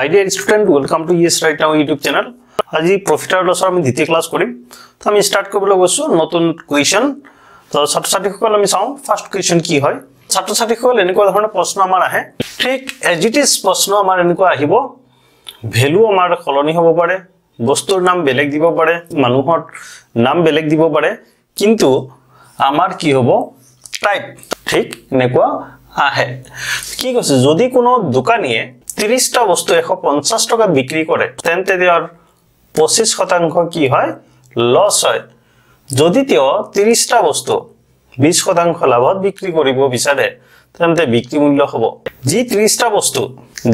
Hi dear student welcome to yes right now YouTube channel আজি প্ৰফিটাৰ লছৰ আমি দ্বিতীয় ক্লাছ কৰিম। তো আমি ষ্টাৰ্ট কৰিবলৈ গৈছোঁ নতুন কুৱেশ্যন তো ছাত্ৰ ছাত্ৰীসকল আমি চাওঁ ফাৰ্ষ্ট কুৱেশ্যন কি হয়? ছাত্ৰ ছাত্ৰীসকল এনেকুৱা ধৰণৰ প্ৰশ্ন আমাৰ আহে। ঠিক এজ ইট ইজ প্ৰশ্ন আমাৰ এনেকুৱা আহিব। ভেলু আমাৰ সলনি হ'ব পাৰে বস্তুৰ নাম বেলেগ দিব পাৰে মানুহৰ নাম বেলেগ দিব পাৰে কিন্তু আমাৰ কি হ'ব? টাইপ ঠিক এনেকুৱা আহে। কি কৈছে? যদি কোনো দোকানীয়ে ত্ৰিশটা বস্তু এশ পঞ্চাছ টকাত বিক্ৰী কৰে। তেন্তে তেওঁৰ পঁচিছ শতাংশ কি হয়? লছ হয়। যদি তেওঁ ত্ৰিশটা বস্তু বিশ শতাংশ লাভত বিক্ৰী কৰিব বিচাৰে তেন্তে বিক্ৰী মূল্য হ'ব। যি ত্ৰিশটা বস্তু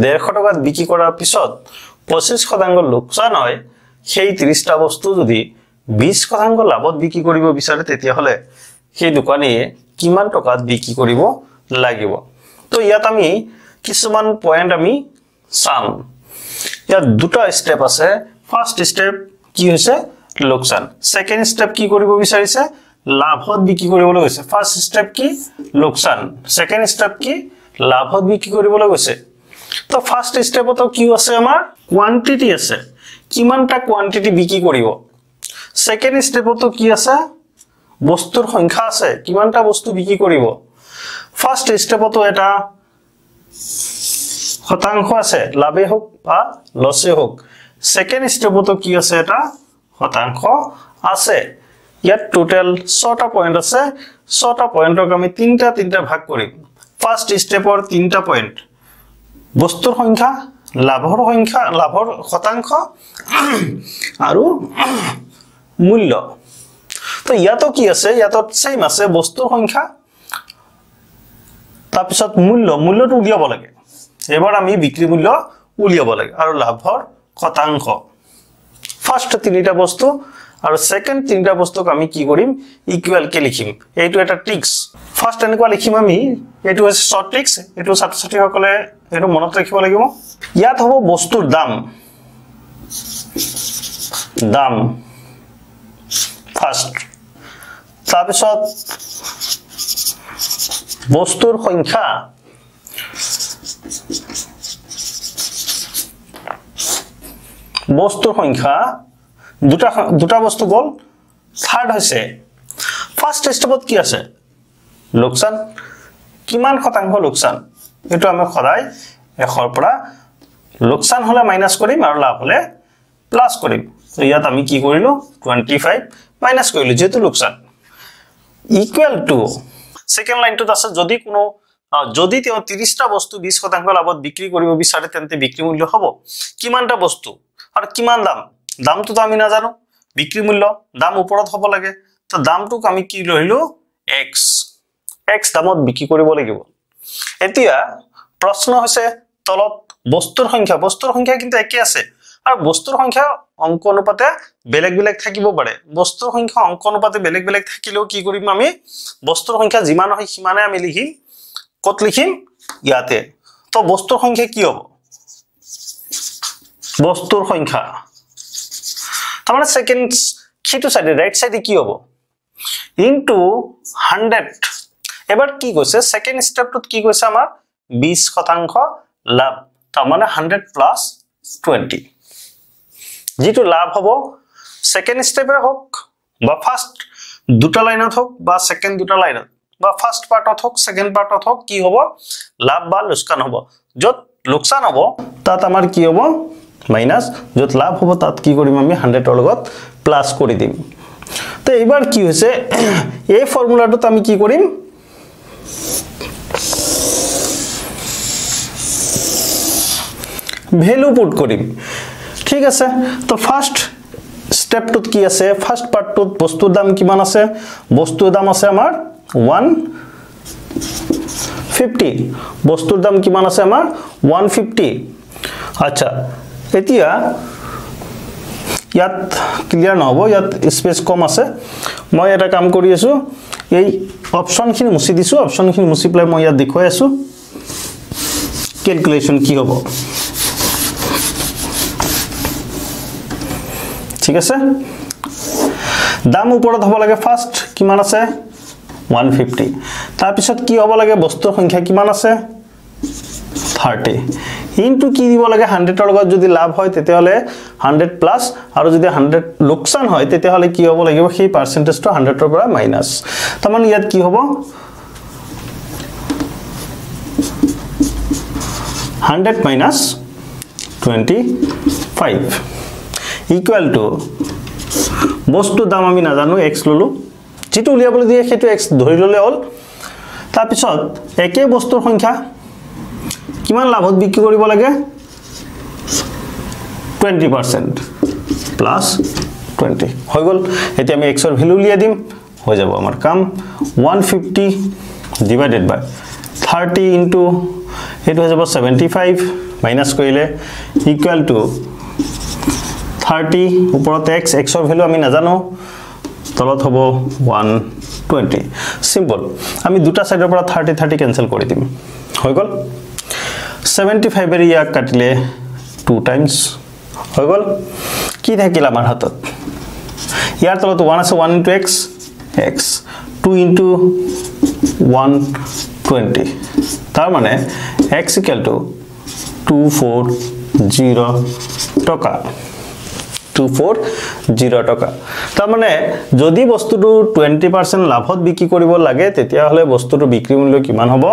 ডেৰশ টকাত বিক্ৰী কৰাৰ পিছত পঁচিছ শতাংশ লোকচান হয় সেই ত্ৰিশটা বস্তু যদি বিশ শতাংশ লাভত বিক্ৰী কৰিব বিচাৰে তেতিয়াহ'লে সেই দোকানীয়ে কিমান টকাত বিক্ৰী কৰিব লাগিব? তো ইয়াত আমি কিছুমান পইণ্ট আমি চাম। ইয়াত দুটা ষ্টেপ আছে। ফাৰ্ষ্ট ষ্টেপ কি হৈছে? লোকচান। ছেকেণ্ড ষ্টেপ কি কৰিব বিচাৰিছে? লাভত বিক্ৰী কৰিবলৈ গৈছে। ফাৰ্ষ্ট ষ্টেপ কি? লোকচান। ছেকেণ্ড ষ্টেপ কি? লাভত বিক্ৰী কৰিবলৈ গৈছে। তো ফাৰ্ষ্ট ষ্টেপতো কি আছে আমাৰ? কোৱান্টিটি আছে। কিমানটা কোৱান্টিটি বিক্ৰী কৰিব? ছেকেণ্ড ষ্টেপতো কি আছে? বস্তুৰ সংখ্যা আছে। কিমানটা বস্তু বিক্ৰী কৰিব? ফাৰ্ষ্ট ষ্টেপতো এটা শতাংশ আছে লাভে হওক বা লছে হওক। ছেকেণ্ড ষ্টেপতো কি আছে এটা? শতাংশ আছে। ইয়াত টোটেল ছটা পইণ্ট আছে। ছটা পইণ্টক আমি তিনিটা তিনিটা ভাগ কৰিম। ফাৰ্ষ্ট ষ্টেপৰ তিনিটা পইণ্ট বস্তুৰ সংখ্যা লাভৰ সংখ্যা লাভৰ শতাংশ আৰু মূল্য। তো ইয়াতো কি আছে? ইয়াতো ছেইম আছে বস্তুৰ সংখ্যা তাৰপিছত মূল্য। মূল্যটো উলিয়াব লাগে। এইবাৰ আমি বিক্ৰী মূল্য উলিয়াব লাগে আৰু লাভৰ শতাংশ। ফাৰ্ষ্ট তিনিটা বস্তু আৰু ছেকেণ্ড তিনিটা বস্তুক আমি কি কৰিম? ইকুৱেলকে লিখিম। এইটো এটা ট্ৰিক্স ফাৰ্ষ্ট এনেকুৱা লিখিম আমি এইটো হৈছে শ্বৰ্ট ট্ৰিক্স এইটো ছাত্ৰ ছাত্ৰীসকলে এইটো মনত ৰাখিব লাগিব। ইয়াত হ'ব বস্তুৰ দাম। দাম। ফাৰ্ষ্ট তাৰপিছত বস্তুৰ সংখ্যা। বস্তুৰ সংখ্যা দুটা দুটা বস্তু গ'ল থাৰ্ড হৈছে। ফাৰ্ষ্ট ষ্টেপত কি আছে? লোকচান। কিমান শতাংশ লোকচান? এইটো আমি সদায় এশৰ পৰা লোকচান হ'লে মাইনাছ কৰিম আৰু লাভ হ'লে প্লাছ কৰিম। তো ইয়াত আমি কি কৰিলোঁ? টুৱেণ্টি ফাইভ মাইনাছ কৰিলোঁ যিহেতু লোকচান। ইকুৱেল টু ছেকেণ্ড লাইনটোত আছে যদি কোনো যদি তেওঁ ত্ৰিশটা বস্তু বিশ শতাংশ লাভত বিক্ৰী কৰিব বিচাৰে তেন্তে বিক্ৰী মূল্য হ'ব। কিমানটা বস্তু? আৰু কিমান দাম? দামটোতো আমি নাজানো। বিক্ৰী মূল্য দাম ওপৰত হ'ব লাগে। তো দামটোক আমি কি ধৰিলোঁ এক্স এক্স দামত বিক্ৰী কৰিব লাগিব। এতিয়া প্ৰশ্ন হৈছে তলত বস্তুৰ সংখ্যা বস্তুৰ সংখ্যা কিন্তু একে আছে। আৰু বস্তুৰ সংখ্যা অংক অনুপাতে বেলেগ বেলেগ থাকিব পাৰে। বস্তুৰ সংখ্যা অংক অনুপাতে বেলেগ বেলেগ থাকিলেও কি কৰিম আমি? বস্তুৰ সংখ্যা যিমান হয় সিমানে আমি লিখিম ক'ত লিখিম ইয়াতে। তো বস্তুৰ সংখ্যা কি হ'ব? বস্তুৰ সংখ্যা। তাৰমানে ছেকেণ্ড সিটো চাইডে ৰাইট চাইডে কি হ'ব? ইনটু হাণ্ড্ৰেড এবাৰ কি কৈছে? ছেকেণ্ড ষ্টেপটোত কি কৈছে আমাৰ? বিশ শতাংশ লাভ। তাৰমানে হাণ্ড্ৰেড প্লাছ টুৱেণ্টি যিটো লাভ হ'ব ছেকেণ্ড ষ্টেপে হওক বা ফাৰ্ষ্ট দুটা লাইনত হওক বা ছেকেণ্ড দুটা লাইনত। বা ফাৰ্ষ্ট পাৰ্টত হওক ছেকেণ্ড পাৰ্টত হওক কি হ'ব? লাভ বা লোকচান হ'ব। য'ত লোকচান হ'ব তাত আমাৰ কি হ'ব? মাইনাছ য'ত লাভ হ'ব তাত কি কৰিম আমি? হাণ্ড্ৰেডৰ লগত প্লাছ কৰি দিম। তো এইবাৰ কি হৈছে? এই ফৰ্মুলাটোত আমি কি কৰিম? ভেলু পুট কৰিম। ঠিক আছে? তো ফাৰ্ষ্ট ষ্টেপটোত কি আছে? ফাৰ্ষ্ট পাৰ্টটোত বস্তুৰ দাম কিমান আছে? বস্তুৰ দাম আছে আমাৰ ওৱান ফিফটি বস্তুৰ দাম কিমান আছে আমাৰ? ওৱান ফিফটি আচ্ছা এতিয়া ইয়াত ক্লিয়াৰ নহ'ব ইয়াত স্পেচ কম আছে। মই এটা কাম কৰি আছোঁ এই অপশ্যনখিনি মুচি দিছোঁ অপশ্যনখিনি মুচি পেলাই মই ইয়াত দেখুৱাই আছোঁ। কেলকুলেশ্যন কি হ'ব? ঠিক আছে? দাম ওপৰত হ'ব লাগে ফাৰ্ষ্ট কিমান আছে? ওৱান ফিফটি তাৰপিছত কি হ'ব লাগে? বস্তুৰ সংখ্যা কিমান আছে? থাৰ্টি। ইনটু কি দিব লাগে? হাণ্ড্ৰেডৰ লগত যদি লাভ হয় তেতিয়াহ'লে হাণ্ড্ৰেড প্লাছ আৰু যদি হাণ্ড্ৰেড লোকচান হয় তেতিয়াহ'লে কি হ'ব লাগিব? সেই পাৰ্চেণ্টেজটো হাণ্ড্ৰেডৰ পৰা মাইনাছ। তাৰমানে ইয়াত কি হ'ব? Hundred minus twenty five. Equal to. বস্তুৰ দাম আমি নাজানো এক্স ল'লোঁ। যিটো উলিয়াবলৈ দিয়ে সেইটো এক্স ধৰি ল'লে হ'ল। তাৰপিছত একে বস্তুৰ সংখ্যা কিমান লাভত বিক্ৰী কৰিব লাগে? টুৱেণ্টি পাৰ্চেণ্ট প্লাছ টুৱেণ্টি হৈ গ'ল। এতিয়া আমি এক্সৰ ভেলু উলিয়াই দিম। হৈ যাব আমাৰ কাম। One fifty divided by thirty into এইটো হৈ যাব ছেভেণ্টি ফাইভ মাইনাছ কৰিলে ইকুৱেল টু থাৰ্টি ওপৰত এক্স এক্সৰ ভেলু আমি নাজানো। তলত হ'ব ওৱান টুৱেণ্টি চিম্পল আমি দুটা ছাইডৰ পৰা থাৰ্টি থাৰ্টি কেঞ্চেল কৰি দিম। হৈ গ'ল? ছেভেণ্টি ফাইভেৰে ইয়াক কাটিলে টু টাইমছ হৈ গ'ল? কি থাকিল আমাৰ হাতত? ইয়াৰ তলত ওৱান আছে one into x x two into one twenty তাৰমানে x equal to two four zero' টকা। টু ফ'ৰ জিৰ' টকা। তাৰমানে যদি বস্তুটো টুৱেণ্টি পাৰ্চেণ্ট লাভত বিক্ৰী কৰিব লাগে তেতিয়াহ'লে বস্তুটোৰ বিক্ৰী মূল্য কিমান হ'ব?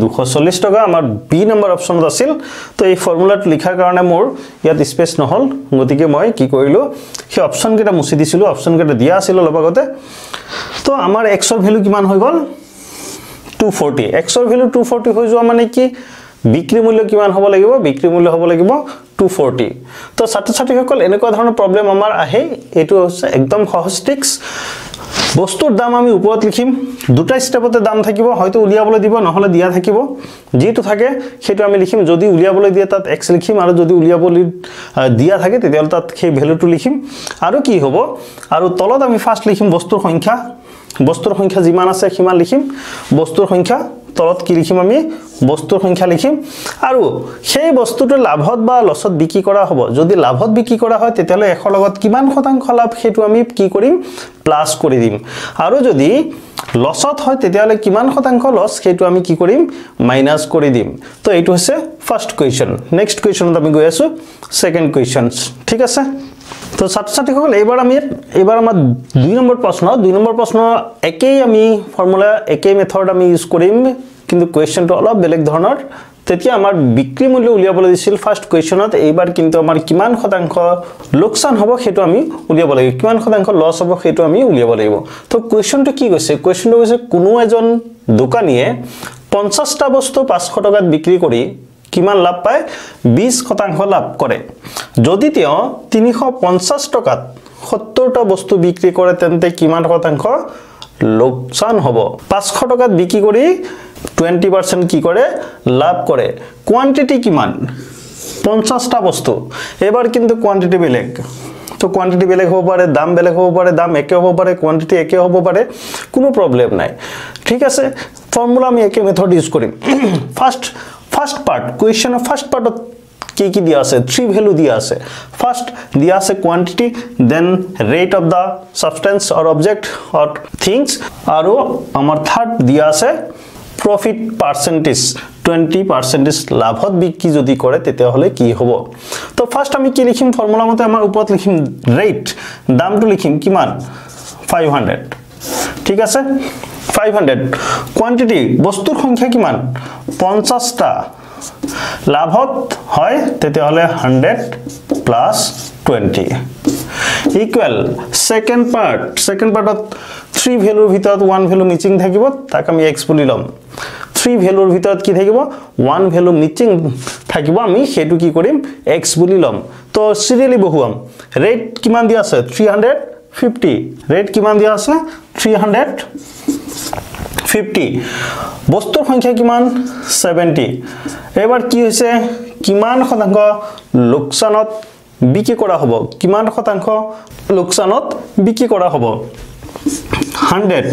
দুশ চল্লিছ টকা। আমাৰ বি নম্বৰ অপশ্যনত আছিল। তো এই ফৰ্মুলাটো লিখাৰ কাৰণে মোৰ ইয়াত স্পেচ নহ'ল। গতিকে মই কি কৰিলোঁ? সেই অপশ্যনকেইটা মুচি দিছিলোঁ। অপশ্যনকেইটা দিয়া আছিল অলপ আগতে। তো আমাৰ এক্সৰ ভেলু কিমান হৈ গ'ল? টু ফৰ্টি এক্সৰ ভেলু টু ফৰ্টি হৈ যোৱা মানে কি? বিক্ৰী মূল্য কিমান হ'ব লাগিব? বিক্ৰী মূল্য হ'ব লাগিব টু ফৰ্টি তো ছাত্ৰ ছাত্ৰীসকল এনেকুৱা ধৰণৰ প্ৰব্লেম আমাৰ আহে এইটো হৈছে একদম সহজ ট্ৰিক্স বস্তুৰ দাম আমি ওপৰত লিখিম। দুটা ষ্টেপতে দাম থাকিব হয়তো উলিয়াবলৈ দিব নহ'লে দিয়া থাকিব। যিটো থাকে সেইটো আমি লিখিম। যদি উলিয়াবলৈ দিয়ে তাত এক্স লিখিম। আৰু যদি উলিয়াবলৈ দিয়া থাকে তেতিয়াহ'লে তাত সেই ভেলুটো লিখিম। আৰু কি হ'ব? আৰু তলত আমি ফাৰ্ষ্ট লিখিম বস্তুৰ সংখ্যা। বস্তুৰ সংখ্যা যিমান আছে সিমান লিখিম। বস্তুৰ সংখ্যা তলত কি লিখিম আমি? বস্তুৰ সংখ্যা লিখিম। আৰু সেই বস্তুটো লাভত বা লছত বিক্ৰী কৰা হ'ব। যদি লাভত বিক্ৰী কৰা হয় তেতিয়াহ'লে এশৰ লগত কিমান শতাংশ লাভ সেইটো আমি কি কৰিম? প্লাছ কৰি দিম। আৰু যদি লছত হয় তেতিয়াহ'লে কিমান শতাংশ লছ সেইটো আমি কি কৰিম? মাইনাছ কৰি দিম। তো এইটো হৈছে ফাৰ্ষ্ট কুৱেশ্যন নেক্সট কুৱেশ্যনত আমি গৈ আছোঁ। ছেকেণ্ড কুৱেশ্যনছ ঠিক আছে? তো ছাত্ৰ ছাত্ৰীসকল এইবাৰ আমি এইবাৰ আমাৰ দুই নম্বৰ প্ৰশ্ন দুই নম্বৰ প্ৰশ্ন একেই আমি ফৰ্মুলা একেই মেথড আমি ইউজ কৰিম কিন্তু কুৱেশ্যনটো অলপ বেলেগ ধৰণৰ। তেতিয়া আমাৰ বিক্ৰী মূল্য উলিয়াবলৈ দিছিল ফাৰ্ষ্ট কুৱেশ্যনত এইবাৰ কিন্তু আমাৰ কিমান শতাংশ লোকচান হ'ব সেইটো আমি উলিয়াব লাগিব। কিমান শতাংশ লছ হ'ব সেইটো আমি উলিয়াব লাগিব। তো কুৱেশ্যনটো কি কৈছে? কুৱেশ্যনটো কৈছে কোনো এজন দোকানীয়ে পঞ্চাছটা বস্তু পাঁচশ টকাত বিক্ৰী কৰি কিমান লাভ পায়? বিছ শতাংশ লাভ কৰে। যদি তেওঁ তিনিশ পঞ্চাছ টকাত সত্তৰটা বস্তু বিক্ৰী কৰে তেন্তে কিমান শতাংশ লোকচান হ'ব? পাঁচশ টকাত বিক্ৰী কৰি টুৱেণ্টি পাৰ্চেণ্ট কি কৰে? লাভ কৰে। কোৱান্টিটি কিমান? পঞ্চাছটা বস্তু। এইবাৰ কিন্তু কোৱান্টিটি বেলেগ। তো কোৱান্টিটি বেলেগ হ'ব পাৰে দাম বেলেগ হ'ব পাৰে দাম একে হ'ব পাৰে কোৱান্টিটি একে হ'ব পাৰে কোনো প্ৰব্লেম নাই। ঠিক আছে? ফৰ্মুলা আমি একে মেথড ইউজ কৰিম। ফাৰ্ষ্ট ফাৰ্ষ্ট পাৰ্ট কুৱেশ্যনৰ ফাৰ্ষ্ট পাৰ্টত কি কি দিয়া আছে থ্ৰী ভেলু দিয়া আছে ফাৰ্ষ্ট দিয়া আছে quantity then rate of the substance or object or things আৰু আমাৰ থাৰ্ড দিয়া আছে প্ৰফিট পাৰ্চেণ্টেজ টুৱেণ্টি পাৰ্চেণ্টেজ লাভত বিক্ৰী যদি কৰে তেতিয়াহ'লে কি হ'ব তো ফাৰ্ষ্ট আমি কি লিখিম ফৰ্মুলা মতে আমাৰ ওপৰত লিখিম ৰেট দামটো লিখিম কিমান ফাইভ হাণ্ড্ৰেড ঠিক আছে ফাইভ হাণ্ড্ৰেড কোৱান্টিটি বস্তুৰ সংখ্যা কিমান? পঞ্চাছটা লাভত হয় তেতিয়াহ'লে hundred plus twenty equal second part second পাৰ্টত three ভেলুৰ ভিতৰত ওৱান ভেলু মিচিং থাকিব তাক আমি এক্স বুলি ল'ম। থ্ৰী ভেলুৰ ভিতৰত কি থাকিব? ওৱান ভেলু মিচিং থাকিব আমি সেইটো কি কৰিম? এক্স বুলি ল'ম। তো চিৰিয়েলি বহুৱাম। ৰেট কিমান দিয়া আছে? থ্ৰী হাণ্ড্ৰেড ফিফটি ৰেট কিমান দিয়া আছে? Three hundred fifty. বস্তুৰ সংখ্যা কিমান? ছেভেণ্টি। এইবাৰ কি হৈছে? কিমান শতাংশ লোকচানত বিক্ৰী কৰা হ'ব? কিমান শতাংশ লোকচানত বিক্ৰী কৰা হ'ব? হাণ্ড্ৰেড।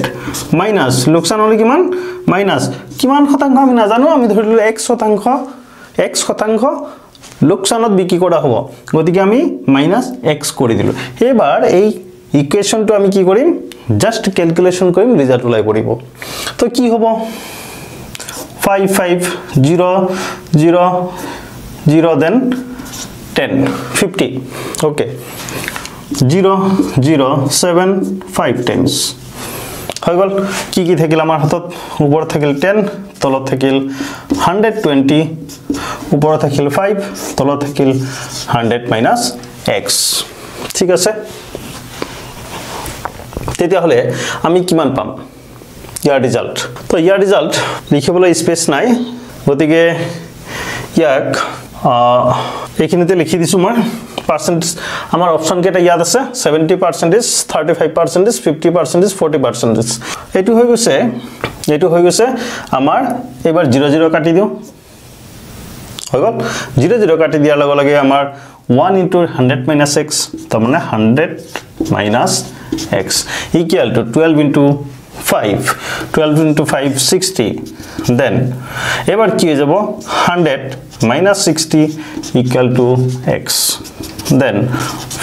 মাইনাছ। লোকচান হ'লে কিমান? মাইনাছ। কিমান শতাংশ আমি নাজানো আমি ধৰিলোঁ এক শতাংশ এক শতাংশ লোকচানত বিক্ৰী কৰা হ'ব। গতিকে আমি মাইনাছ এক্স কৰি দিলোঁ। এইবাৰ এই ইকুৱেশ্যনটো আমি কি কৰিম? জাষ্ট কেলকুলেশ্যন কৰিম ৰিজাল্ট ওলাই পৰিব। তো কি হ'ব? Five five zero' zero' 0 then 10 50 okay. 0 0 7 5 times হৈ গ'ল। কি কি থাকিল আমাৰ হাতত? ওপৰত থাকিল টেন তলত থাকিল হাণ্ড্ৰেড টুৱেণ্টি ওপৰত থাকিল ফাইভ তলত থাকিল হাণ্ড্ৰেড মাইনাছ এক্স ঠিক আছে? তেতিয়াহ'লে আমি কিমান পাম? ইয়াৰ ৰিজাল্ট তো ইয়াৰ ৰিজাল্ট লিখিবলৈ স্পেচ নাই। গতিকে ইয়াক এইখিনিতে লিখি দিছোঁ মই। পাৰ্চেণ্টেজ আমাৰ অপশ্যনকেইটা ইয়াত আছে। Seventy percentage thirty five percentage fifty percentage forty percentage এইটো হৈ গৈছে এইটো হৈ গৈছে। আমাৰ এইবাৰ জিৰ' জিৰ' কাটি দিওঁ। হৈ গ'ল। জিৰ' জিৰ' কাটি দিয়াৰ লগে লগে আমাৰ one into hundred minus x তাৰমানে hundred minus x equal to twelve into five twelve into five sixty then এইবাৰ কি হৈ যাব? Hundred minus sixty equal to x then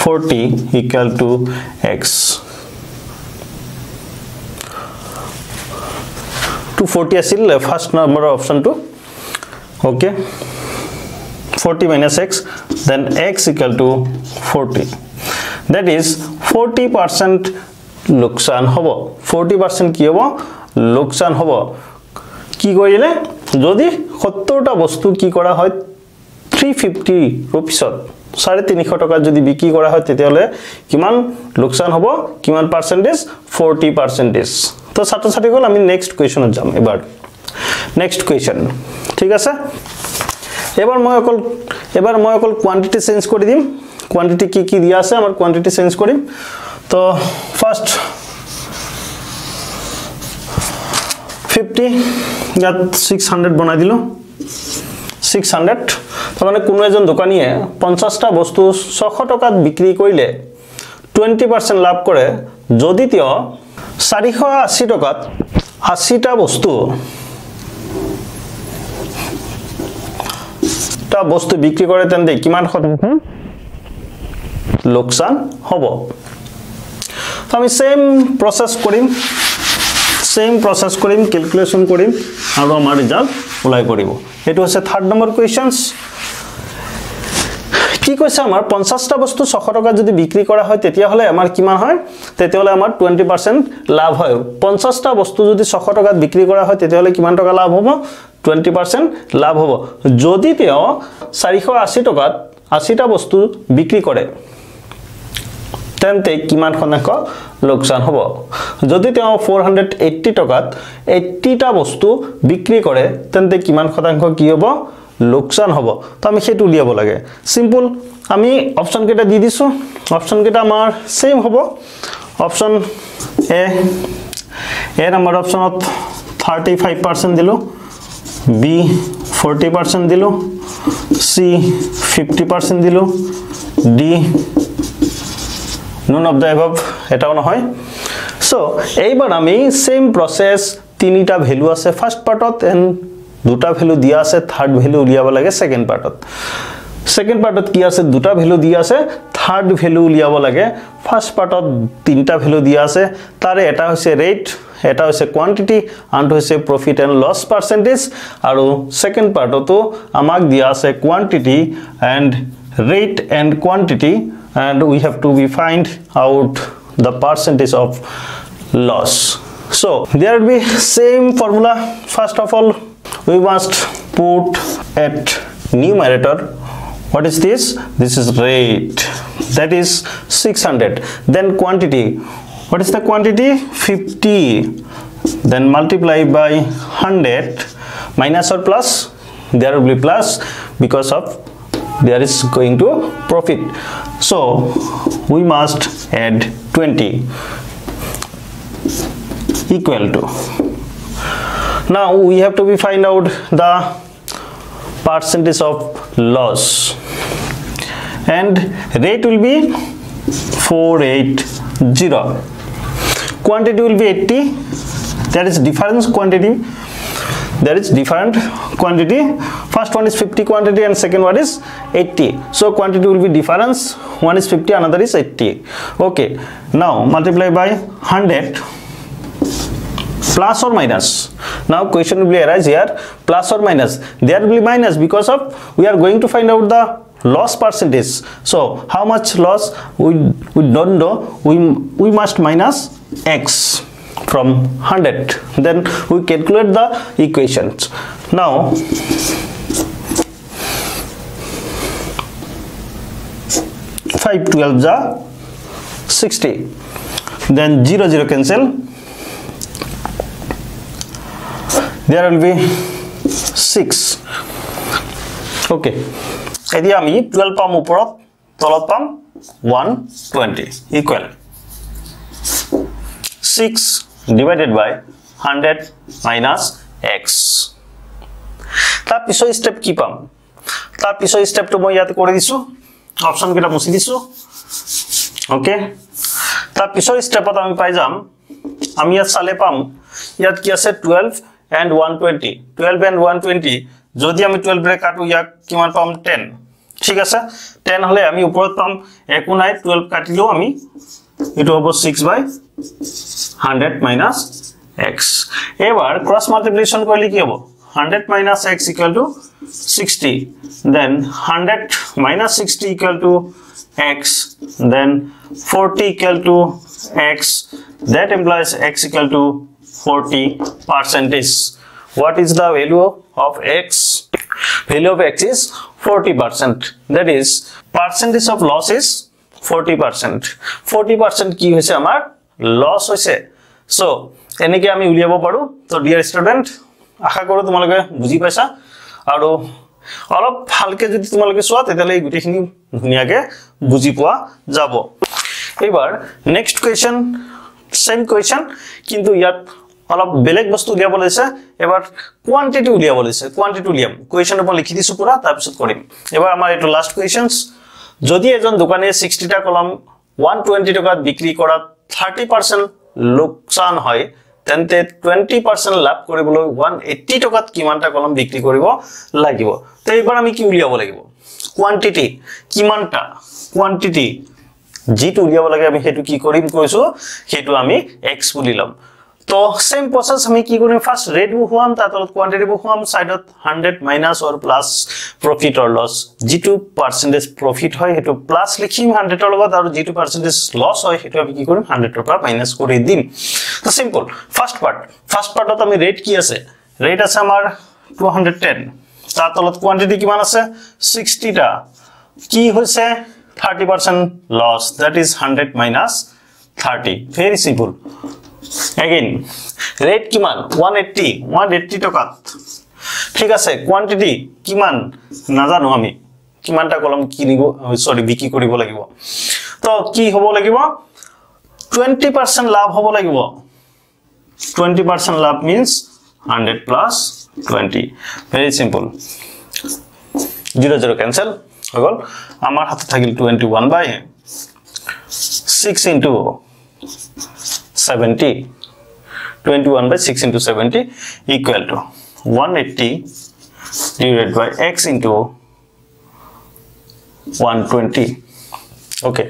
forty equal to x to forty আছিল first নম্বৰৰ অপশ্যনটো okay 40 minus x then x equal to 40 that is 40 percent नुकसान हो 40 percent की हो नुकसान हो की कोई ले जो दी खत्तोटा वस्तु की कोड़ा है 350 रुपीस साढ़े तीन खटों का जो दी बिकी कोड़ा है तेरे वाले किमान नुकसान हो किमान percentage 40 percentage तो साथ साथ ही को लामी next question जाम इबार next question ठीक है सर এবাৰ মই অকল এবাৰ মই অকল কোৱান্টিটি চেঞ্জ কৰি দিম। কোৱান্টিটি কি কি দিয়া আছে আমাৰ কোৱান্টিটি চেঞ্জ কৰিম। তো ফাৰ্ষ্ট ফিফটি ইয়াত ছিক্স হাণ্ড্ৰেড বনাই দিলোঁ। ছিক্স হাণ্ড্ৰেড তাৰমানে কোনো এজন দোকানীয়ে পঞ্চাছটা বস্তু ছশ টকাত বিক্ৰী কৰিলে টুৱেণ্টি পাৰ্চেণ্ট লাভ কৰে। যদি তেওঁ চাৰিশ আশী টকাত আশীটা বস্তু টা বস্তু বিক্ৰী কৰে তেন্তে কিমান শতাংশ লোকচান হ'ব। আমি চেম প্ৰচেছ কৰিম। চেম প্ৰচেছ কৰিম কেলকুলেশ্যন কৰিম আৰু আমাৰ ৰিজাল্ট ওলাই পৰিব এইটো হৈছে থাৰ্ড নম্বৰ কুৱেশ্যনছ কি কৈছে আমাৰ? পঞ্চাছটা বস্তু ছশ টকাত যদি বিক্ৰী কৰা হয় তেতিয়াহ'লে আমাৰ কিমান হয়? তেতিয়াহ'লে আমাৰ টুৱেণ্টি পাৰ্চেণ্ট লাভ হয়। পঞ্চাছটা বস্তু যদি ছশ টকাত বিক্ৰী কৰা হয় তেতিয়াহ'লে কিমান টকা লাভ হ'ব? টুৱেণ্টি পাৰ্চেণ্ট লাভ হ'ব। যদি তেওঁ চাৰিশ আশী টকাত আশীটা বস্তু বিক্ৰী কৰে তেন্তে কিমান শতাংশ লোকচান হ'ব? যদি তেওঁ ফ'ৰ হাণ্ড্ৰেড এইট্টি টকাত এইট্টিটা বস্তু বিক্ৰী কৰে তেন্তে কিমান শতাংশ কি হ'ব? লোকচান হ'ব। তো আমি সেইটো উলিয়াব লাগে। চিম্পুল আমি অপশ্যনকেইটা দি দিছোঁ। অপশ্যনকেইটা আমাৰ ছেইম হ'ব। অপশ্যন এ এ নম্বৰ অপশ্যনত থাৰ্টি ফাইভ পাৰ্চেণ্ট দিলোঁ। বি ফৰ্টি পাৰ্চেণ্ট দিলোঁ। চি ফিফটি পাৰ্চেণ্ট দিলোঁ। D none of the above এটাও নহয়। চ' এইবাৰ আমি ছেইম প্ৰচেছ তিনিটা ভেলু আছে। ফাৰ্ষ্ট পাৰ্টত এণ্ড দুটা ভেলু দিয়া আছে থাৰ্ড ভেলু উলিয়াব লাগে ছেকেণ্ড পাৰ্টত ছেকেণ্ড পাৰ্টত কি আছে? দুটা ভেলু দিয়া আছে থাৰ্ড ভেলু উলিয়াব লাগে। ফাৰ্ষ্ট পাৰ্টত তিনিটা ভেলু দিয়া আছে তাৰে এটা হৈছে ৰেট এটা হৈছে কোৱান্টিটি আনটো হৈছে প্ৰফিট এণ্ড লছ পাৰ্চেণ্টেজ আৰু ছেকেণ্ড পাৰ্টতো আমাক দিয়া আছে quantity and rate and quantity we have to be find out the percentage of loss. So there will be same formula. First of all we must put at numerator. What is this? This is rate. That is 600 then quantity. What is the quantity? 50 then multiply by 100 minus or plus? There will be plus because of there is going to profit. So we must add 20 equal to now we have to be find out the percentage of loss. And rate will be 480 quantity will be 80 that is difference quantity. There is different quantity. First one is 50 quantity and second one is 80 so quantity will be difference. One is 50 another is 80 okay. Now multiply by 100 plus or minus? Now question will be arise here plus or minus. There will be minus because of we are going to find out the loss percentage. So how much loss? We we don't know. We we must minus x from 100 then we calculate the equations. Now 5 12 ja 60 then 0 0 cancel there will be 6 okay. এতিয়া আমি 12 পাম ওপৰত তলত পাম 120 equal. 6 divided by 100 minus x. তাৰ পিছৰ step কি পাম তাৰ পিছৰ ষ্টেপটো মই ইয়াত কৰি দিছোঁ অপশ্যনকেইটা মুচি দিছোঁ অ'কে তাৰ পিছৰ ষ্টেপত আমি পাই যাম আমি ইয়াত চালে পাম ইয়াত কি আছে twelve and one twenty twelve and one twenty যদি আমি টুৱেলভৰে কাটো ইয়াক কিমান পাম? টেন ঠিক আছে? টেন হ'লে আমি ওপৰত পাম। একো নাই টুৱেলভ কাটিলেও আমি এইটো হ'ব six by hundred minus x এইবাৰ ক্ৰছ মাল্টিপ্লিকেশ্যন কৰিলে কি হ'ব? Hundred minus x equal to sixty then hundred minus sixty equal to x then forty equal to x that implies x equal to 40 percentage what is the value of x? Value of x is 40 percent. That is percentage of loss is 40 percent. 40 percent কি হৈছে আমাৰ? Loss হৈছে। চ' এনেকৈ আমি উলিয়াব পাৰোঁ। তো dear student আশা কৰোঁ তোমালোকে বুজি পাইছা। আৰু অলপ ভালকৈ যদি তোমালোকে চোৱা তেতিয়াহ'লে এই গোটেইখিনি ধুনীয়াকৈ বুজি পোৱা যাব। এইবাৰ নেক্সট কুৱেশ্যন কুৱেশ্যন কিন্তু ইয়াত অলপ বেলেগ বস্তু উলিয়াব লৈছে এবাৰ কোৱান্টিটি উলিয়াব লৈছে কোৱান্টিটি উলিয়াম। কুৱেশ্যনটো মই লিখি দিছোঁ পূৰা তাৰপিছত কৰিম। এবাৰ আমাৰ এইটো লাষ্ট কুৱেশ্যনছ যদি এজন দোকানীয়ে ছিক্সটিটা কলম ওৱান টুৱেণ্টি টকাত বিক্ৰী কৰাত থাৰ্টি পাৰ্চেণ্ট লোকচান হয় তেন্তে টুৱেণ্টি পাৰ্চেণ্ট লাভ কৰিবলৈ ওৱান এইট্টি টকাত কিমানটা কলম বিক্ৰী কৰিব লাগিব? তো এইবাৰ আমি কি উলিয়াব লাগিব? কোৱান্টিটি কিমানটা? কোৱান্টিটি যিটো উলিয়াব লাগে আমি সেইটো কি কৰিম কৈছোঁ সেইটো আমি এক্স বুলি ল'ম। তো চেম প্ৰচেছ আমি কি কৰিম? ফাৰ্ষ্ট ৰেট বহুৱাম তাৰ তলত কোৱান্টিটি বহুৱাম ছাইডত hundred minus or plus profit or loss যিটো পাৰ্চেণ্টেজ প্ৰফিট হয় সেইটো প্লাছ লিখিম হাণ্ড্ৰেডৰ লগত আৰু যিটো পাৰ্চেণ্টেজ লছ হয় সেইটো আমি কি কৰিম? হাণ্ড্ৰেডৰ পৰা মাইনাছ কৰি দিম। তো চিম্পল ফাৰ্ষ্ট পাৰ্ট ফাৰ্ষ্ট পাৰ্টত আমি ৰেট কি আছে? ৰেট আছে আমাৰ টু হাণ্ড্ৰেড টেন তাৰ তলত কোৱান্টিটি কিমান আছে? ছিক্সটিটা কি হৈছে? Thirty percent loss that is hundred minus thirty very simple again rate কিমান? ওৱান এইট্টি ওৱান এইট্টি টকাত। ঠিক আছে কোৱান্টিটি কিমান নাজানো আমি। কিমানটা কলম কিনিব চৰি বিক্ৰী কৰিব লাগিব। তো কি হ'ব লাগিব? টুৱেণ্টি পাৰ্চেণ্ট লাভ হ'ব লাগিব। টুৱেণ্টি পাৰ্চেণ্ট লাভ means hundred plus twenty very simple zero' zero' cancel হৈ গ'ল। আমাৰ হাতত থাকিল twenty one by six into seventy twenty one by six into seventy equal to one eighty divide by x into one twenty okay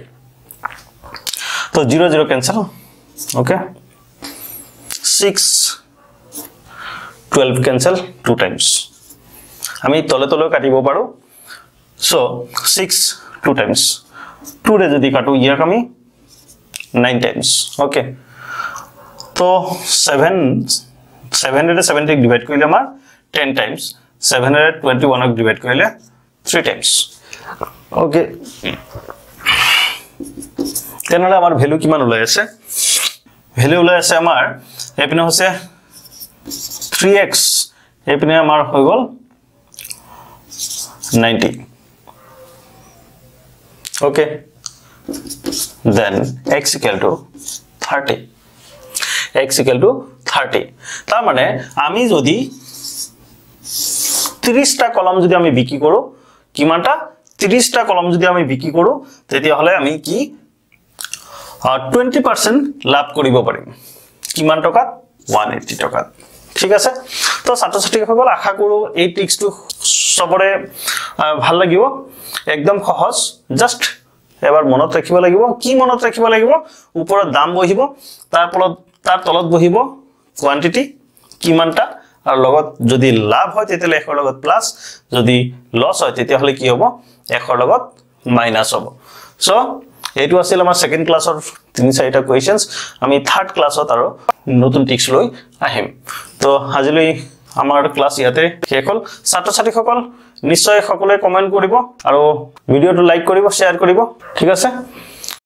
তো zero' zero' cancel okay six twelve cancel two times আমি তলে তলেও কাটিব পাৰোঁ so six two times টুৰে যদি কাটোঁ ইয়াক আমি নাইন টাইমছ অ'কে তো ছেভেন ছেভেন হাণ্ড্ৰেড ছেভেণ্টিক ডিভাইড কৰিলে আমাৰ ten times seven hundred twenty ওৱানক divide কৰিলে থ্ৰী টাইমছ অ'কে তেনেহ'লে আমাৰ ভেলু কিমান ওলাই আছে? ভেলু ওলাই আছে আমাৰ এইপিনে হৈছে থ্ৰী এক্স এইপিনে আমাৰ হৈ গ'ল ninety okay then x equal to thirty x equal to thirty তাৰমানে আমি যদি ত্ৰিছটা কলম যদি আমি বিক্ৰী কৰোঁ কিমানটা? ত্ৰিছটা কলম যদি আমি বিক্ৰী কৰোঁ তেতিয়াহ'লে আমি কি? টুৱেণ্টি পাৰ্চেণ্ট লাভ পাৰিম। কিমান টকাত? ওৱান এইট্টি টকাত। ঠিক আছে? তো ছাত্ৰ ছাত্ৰীসকল আশা কৰোঁ এই ট্ৰিক্সটো চবৰে ভাল লাগিব। একদম সহজ। জাষ্ট এবাৰ মনত লাগিব। কি মনত ৰাখিব লাগিব? ওপৰত দাম বহিব। ফলত তাৰ তলত বহিব কোৱান্টিটি কিমানটা আৰু লগত যদি লাভ হয় তেতিয়াহ'লে এশৰ লগত প্লাছ যদি লছ হয় তেতিয়াহ'লে কি হ'ব? এশৰ লগত মাইনাছ হ'ব। চ' এইটো আছিল আমাৰ ছেকেণ্ড ক্লাছৰ তিনি চাৰিটা কুৱেশ্যনছ আমি থাৰ্ড ক্লাছত আৰু নতুন টিক্স লৈ আহিম। তো আজিলৈ আমাৰ ক্লাছ ইয়াতে শেষ হ'ল। ছাত্ৰ ছাত্ৰীসকল নিশ্চয় সকলোৱে কমেণ্ট কৰিব আৰু ভিডিঅ'টো লাইক কৰিব শ্বেয়াৰ কৰিব। ঠিক আছে?